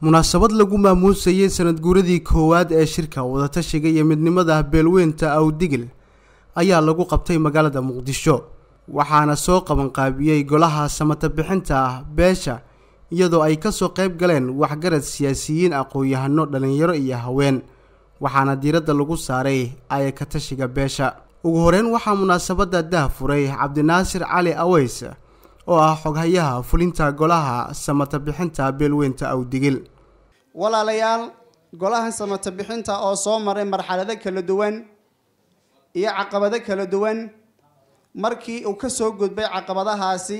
munaasabad lagu maamuusayay sanad guuradii koowaad ee shirka wadatashiga iyo midnimada beelweynta awdigil ayaa lagu qabtay magaalada muqdisho. Waxaana soo qabanqaabiyey golaha samata bixinta beesha iyadoo ay ka soo qayb galeen waxgarad siyaasiyiin aqoon-yahano dhallinyaro iyo haween. Waxaana diiradda lagu saaray ayaka tashiga beesha. Ugu horeyn waxaa munaasabadda dah furay cabdinaasir cali aweys oo ah xoghayaha fulinta golaha samata bixinta beelweynta awdigil walaalayaal golaha samata bixinta oo soo maray marxalado kala duwan iyo caqabado kala duwan markii uu ka soo gudbay caqabadahaasi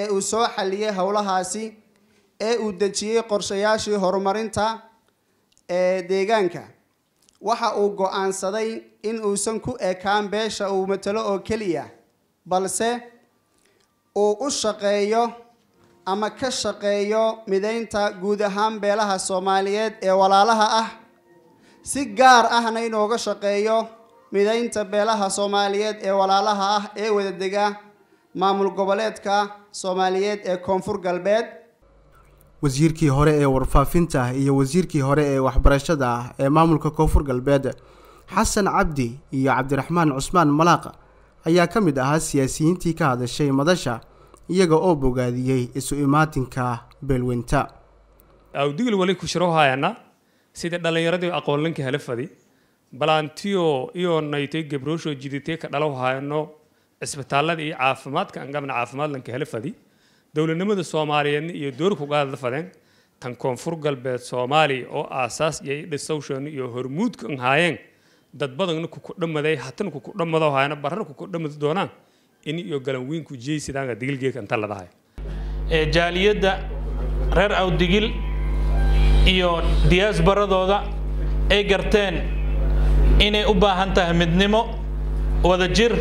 ee uu soo xaliyey howlahaasi ee uu dejiyey qorshayaashii horumarinta ee deegaanka. Waxa uu go'aansaday in uusan ku ekaan beesha uu matalo oo keliya balse uu u shaqeeyo ama ka shaqeeyo mideynta guud ahaan beelaha soomaaliyeed ee walaalaha ah si gaar ahna inooga shaqeeyo mideynta beelaha soomaaliyeed ee walaalaha ah ee wadadega maamul goboleedka soomaaliyeed ee koonfur galbeed. Wasiirkii hore ee warfaafinta iyo wasiirkii hore ee waxbarashada ee maamulka koonfur galbeed xasan cabdi iyo cabdiraxmaan cusmaan malaaq ayaa ka mid ahaa siyaasiyiintii ka hadashay madasha iyaga oo bogaadiyey isu imaatinka beelweynta awdigil wali ku shiro hayana sida dhallinyaradii aqoonlanka hela fadi balantiyo iyo naytay gabroosho jiditay ka dhalo hayano cisbitaalada iyo caafimaadka angabna caafimaadlanka hela fadi dowladnimada soomaaliyeedna iyo doorku gaadla fadeen tan koonfur galbeed soomaaliya oo aasaas iyo dhisawshan iyo hormuudka haayeen dad badanna hatan kuku dhamado hayana barar kuku dhamadi doonaan in iyo galanweynku jeysidaanga digilgeeka inta ladahay jaaliyadda reer awdigil iyo diyaasbaradooda ay garteen inay u baahan tahay midnimo wadajir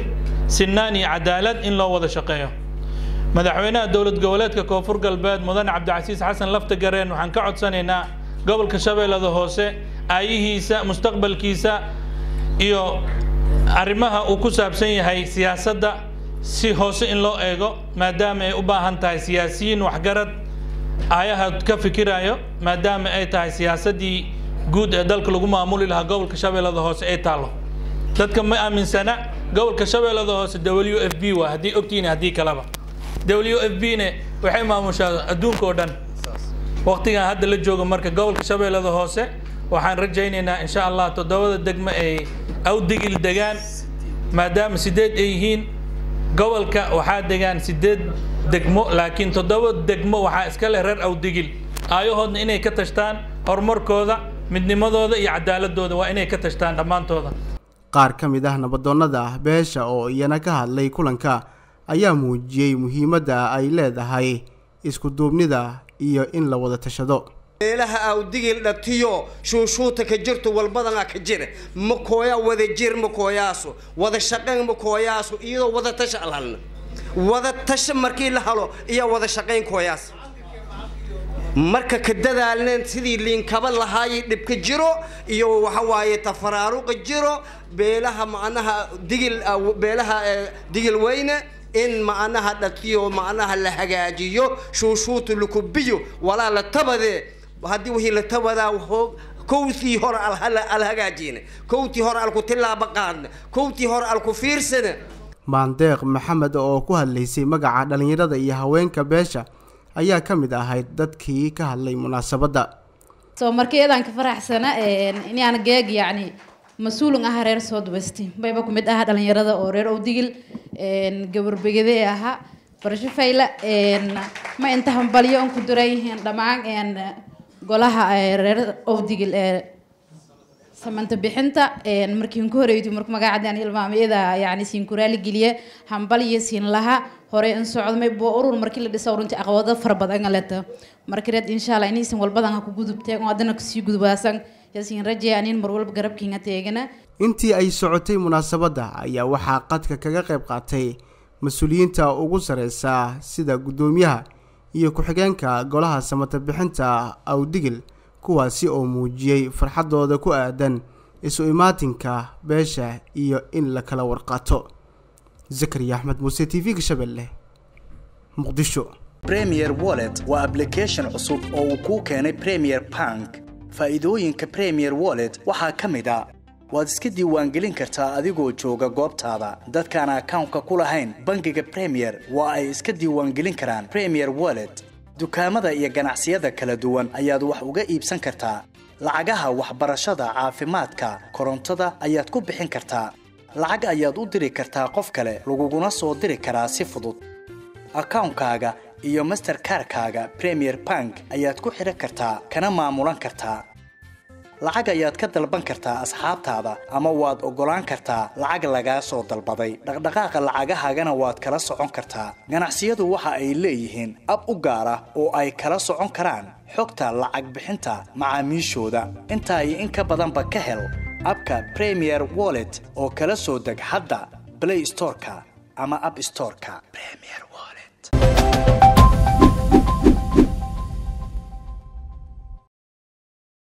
sinaan iyo cadaalad in loo wada shaqeeyo. Madaxweynaha dowlad goboleedka koonfur galbeed mudane cabdicasiis xasan lafta gareen waxaan ka codsanaynaa gobolka shabeellada hoose aayihiisa mustaqbalkiisa iyo arrimaha uu ku saabsan yahay siyaasadda si hoose in loo eego maadaama ay u baahan tahay siyaasiyiin waxgarad aayaha ka fikirayo maadaama ay tahay siyaasaddii guud ee dalka lagu maamuli lahaa gobolka shabeellada hoose ay taallo. Dadka ma aaminsana gobolka shabeellada hoose w f b waa haddii ogtihiin haddii kaleba w f b ne waxay maamushaa adduunka oo dhan. Waqtigan hadda la joogo marka gobolka shabeellada hoose waxaan rajaynaynaa insha allah toddobada degmo ay awdigil degaan maadaama sideed ay yihiin gobolka waxaa degaan sideed degmo laakiin toddoba degmo waxaa iska leh reer awdigil aayahoodna inay ka tashtaan horumarkooda midnimadooda iyo cadaaladooda waa inay ka tashtaan dhammaantooda. Qaar ka mid ah nabadoonnada beesha oo iyana ka hadlay kulanka ayaa muujiyey muhiimadda ay leedahay isku duubnida iyo in la wada tashado meelaha awdigil dhatiyo shuushuuta ka jirto walbadana ka jira makooya wada jir makooyaaso wada shaqayn makooyaaso iyadoo wada tasha alhalna wada tasha markii la halo iyo wada shaqayn kooyaas. Marka ka dadaalneen sidii liinkaba lahaayay dhibka jiro iyo waxa waaye tafaraaruqa jiro beelaha macnaha digil beelaha digil weyne in macnaha dhatiyo macnaha la hagaajiyo shuushuuta lakubiyo walaa la tabadee haddii wixii la tabadaa kowtii hore al hagaajina kowtii hore alku tilaaba qaadna kowtii hore alku fiirsana maandeeq maxamed oo ku hadlaysay magaca dhallinyarada iyo haweenka beesha ayaa ka mid ahayd dadkii ka hadlay munaasabadda. Soo markii iyadaan ka faraxsana inaan geeg yacni mas'uulin ah reer southwest bayba ku mid ah dhalinyarada oo reer owdigil gabarbegede ahaa. Barasho fayla ma inta hambalyo un ku duran yihiin dhammaan golaha reer owdigil ee samanta bixinta markiin ku horeeyay marka magacadaan ilmaamiyada yani siin kuraali geliye hambal iyo siin laha hore in socodmay boo urur markii la dhiso runtii aqwado fara badan leta marka reed insha Allah inaysan walbadan ku gudubtay oo hadana ku sii gudbaasan yasiin rajay in mar walba garabkiina teegana. Intii ay socotay munaasabadda ayaa waxaa qadka kaga qayb qaatay mas'uuliyiinta ugu sareysa sida guddoomiyaha iyo ku-xigeenka golaha samata bixinta awdigil kuwaasi oo muujiyey farxadooda ku aadan isu imaatinka beesha iyo in la kala warqaato. Zakariya axmed muuse t v-ga shabeelle muqdisho. Premier wallet waa application cusub oo uu kuu keenay premier bank. Faa'iidooyinka premier wallet waxaa ka mid a waad iska diiwaangelin kartaa adigoo jooga goobtaada dadkaan akawnka ku lahayn bangiga premier waa ay iska diiwaangelin karaan premier wallet. Dukaamada iyo ganacsiyada kala duwan ayaad wax uga iibsan kartaa. Lacagaha waxbarashada caafimaadka korontada ayaad ku bixin kartaa. Lacag ayaad u diri kartaa qof kale laguguna soo diri karaa si fudud. Akawnkaaga iyo masterkarkaaga premier bank ayaad ku xidhan kartaa kana maamulan kartaa lacag ayaad ka dalban kartaa asxaabtaada ama waad oggolaan kartaa lacag lagaa soo dalbaday. Dhaqdhaqaaqa lacagahaagana waad kala socon kartaa. Ganacsiyadu waxa ay leeyihiin ab u gaar ah oo ay kala socon karaan xogta lacag bixinta macaamiishooda. Intaa iyo in ka badanba ka hel abka premier wallet oo kala soo deg hadda play storeka ama app storeka